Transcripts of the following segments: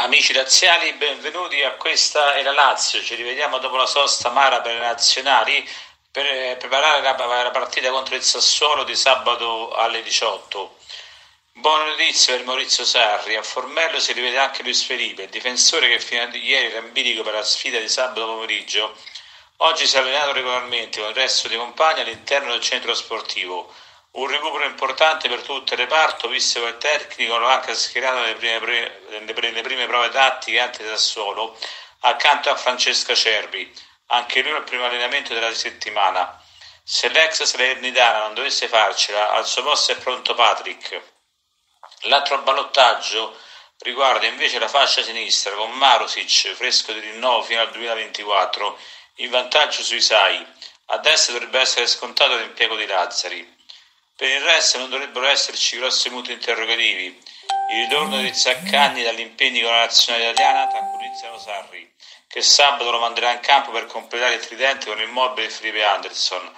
Amici razziali, benvenuti a questa è la Lazio. Ci rivediamo dopo la sosta mara per le nazionali per eh, preparare la, la partita contro il Sassuolo di sabato alle 18. Buona notizia per Maurizio Sarri. A Formello si rivede anche Luis Felipe, il difensore che fino a ieri era in per la sfida di sabato pomeriggio. Oggi si è allenato regolarmente con il resto dei compagni all'interno del centro sportivo. Un recupero importante per tutto il reparto, visto che il tecnico lo ha anche schierato nelle prime, nelle prime prove tattiche anche da solo, accanto a Francesca Cervi, anche lui al primo allenamento della settimana. Se l'ex Salernitana non dovesse farcela, al suo posto è pronto Patrick. L'altro ballottaggio riguarda invece la fascia sinistra con Marusic, fresco di rinnovo fino al 2024, in vantaggio sui Sai. A destra dovrebbe essere scontato l'impiego di Lazzari. Per il resto non dovrebbero esserci grossi punti interrogativi. Il ritorno di Zaccagni dagli impegni con la nazionale italiana tranquillizzano Sarri, che sabato lo manderà in campo per completare il tridente con il mobile Felipe Anderson.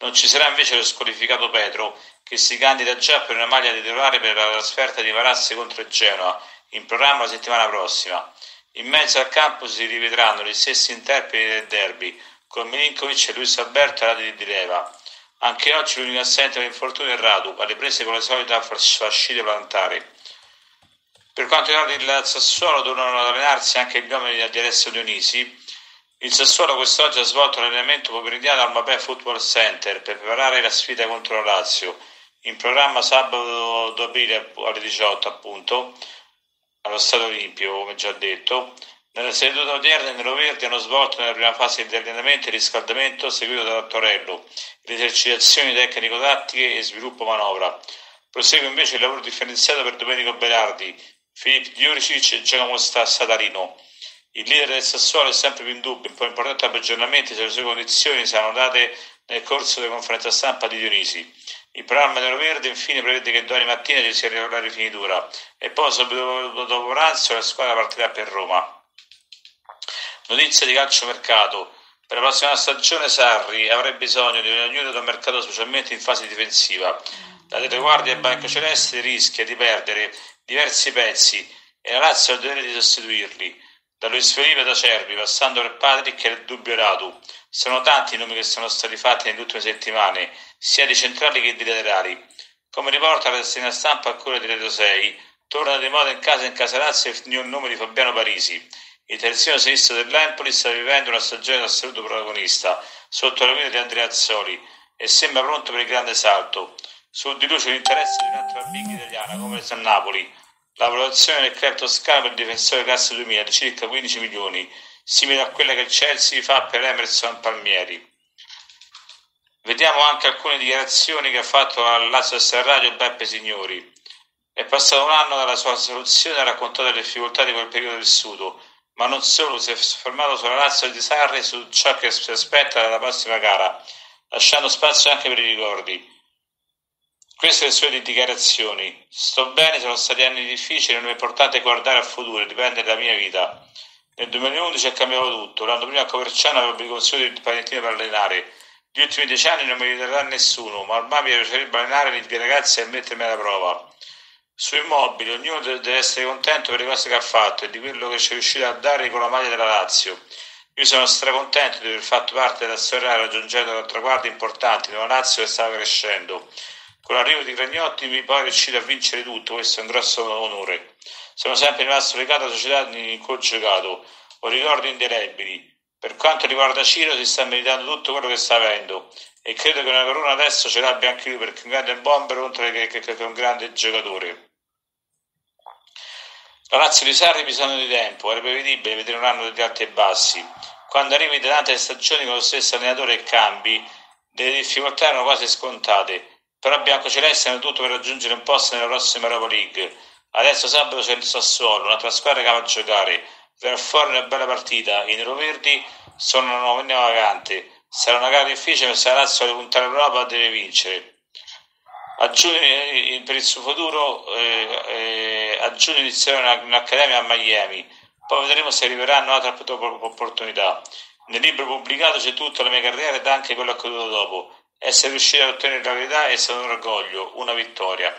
Non ci sarà invece lo squalificato Petro, che si candida già per una maglia titolare per la trasferta di Varazze contro il Genoa, in programma la settimana prossima. In mezzo al campo si rivedranno gli stessi interpreti del derby, con Milinkovic e Luis Alberto alla di Leva. Anche oggi l'unico assente per infortunio è Radu, alle prese con la solita fascite plantari. Per quanto riguarda il Sassuolo, dovranno allenarsi anche gli uomini di Alessio Dionisi. Il Sassuolo quest'oggi ha svolto l'allenamento pomeridiano al Mapè Football Center per preparare la sfida contro la Lazio. In programma sabato 2 aprile alle 18, appunto, allo Stato Olimpico, come già detto. Nella seduta odierna in Verdi hanno svolto nella prima fase di allenamento il riscaldamento seguito da Torello, le esercitazioni tecnico-tattiche e sviluppo manovra. Prosegue invece il lavoro differenziato per Domenico Berardi, Filippo Diuricic e Giacomo Sadarino. Il leader del Sassuolo è sempre più in dubbio, un po' importante aggiornamenti sulle sue condizioni saranno date nel corso della conferenza stampa di Dionisi. Il programma Verde infine prevede che domani mattina ci sia la rifinitura e poi subito dopo pranzo la squadra partirà per Roma. Notizia di calciomercato. Per la prossima stagione Sarri avrebbe bisogno di un aiuto dal mercato specialmente in fase difensiva. La retroguardia Celeste rischia di perdere diversi pezzi e la Lazio ha il dovere di sostituirli. Da Luis Felipe da Cervi, passando per Patrick e il dubbio Radu. Sono tanti i nomi che sono stati fatti nelle ultime settimane, sia di centrali che di laterali. Come riporta la testina stampa a cura di Reto 6, torna di moda in casa in casa Lazio il nome di Fabiano Parisi il terzino sinistro dell'Empoli sta vivendo una stagione da assoluto protagonista sotto la guida di Andrea Azzoli e sembra pronto per il grande salto. Su di lui l'interesse di un'altra big italiana come il Napoli. La valutazione del club toscano per il difensore classe 2000 di circa 15 milioni, simile a quella che il Chelsea fa per Emerson Palmieri. Vediamo anche alcune dichiarazioni che ha fatto al Lazio SR Radio Beppe Signori. È passato un anno dalla sua soluzione e ha raccontato le difficoltà di quel periodo vissuto ma non solo, si è soffermato sulla razza di Sarri e su ciò che si aspetta dalla prossima gara, lasciando spazio anche per i ricordi. Queste le sue dichiarazioni. Sto bene, sono stati anni difficili, non è importante guardare al futuro, dipende dalla mia vita. Nel 2011 è cambiato tutto, l'anno prima a Coverciano avevo bisogno di Palentino per allenare. Gli ultimi dieci anni non mi aiuterà nessuno, ma ormai mi piacerebbe allenare i ragazzi e mettermi alla prova. Sui immobili ognuno deve essere contento per le cose che ha fatto e di quello che ci è riuscito a dare con la maglia della Lazio. Io sono stracontento di aver fatto parte della storia raggiungendo traguardi importanti nella Lazio che stava crescendo. Con l'arrivo di Gragnotti mi poi riuscito a vincere tutto, questo è un grosso onore. Sono sempre rimasto legato alla società in cui ho giocato, ho ricordi indelebili. Per quanto riguarda Ciro si sta meritando tutto quello che sta avendo e credo che una corona adesso ce l'abbia anche lui perché è un grande bomber oltre che, che, che un grande giocatore. La Lazio di Sarri ha bisogno di tempo, era prevedibile vedere un anno degli alti e bassi. Quando arrivi da tante stagioni con lo stesso allenatore e cambi, delle difficoltà erano quasi scontate, però biancocelesti hanno tutto per raggiungere un posto nella prossima Europa League. Adesso sabato c'è il Sassuolo, un'altra squadra che va a giocare. Verrà fuori una bella partita. I neroverdi sono una nuova vagante. Sarà una gara difficile, ma se la Lazio deve puntare all'Europa deve vincere. A giugno, eh, per il suo futuro, eh, eh, a giugno inizierà un'accademia a Miami, poi vedremo se arriveranno altre opportunità. Nel libro pubblicato c'è tutta la mia carriera ed anche quello accaduto dopo. Essere riuscito a ottenere la verità è stato un orgoglio, una vittoria.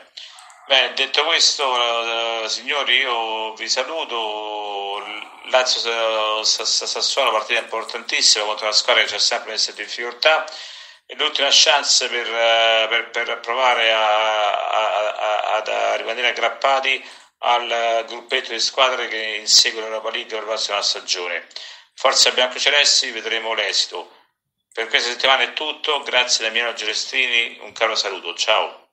Beh, detto questo, eh, signori, io vi saluto. Lazio-Sassuolo, partita importantissima contro una squadra che ci ha sempre messo in difficoltà. È l'ultima chance per, eh, per, per provare a, a, a, a, rimanere aggrappati al gruppetto di squadre che inseguono l'Europa League per la prossima stagione. Forza biancocelesti, vedremo l'esito. Per questa settimana è tutto, grazie a Damiano Gelestrini, un caro saluto, ciao.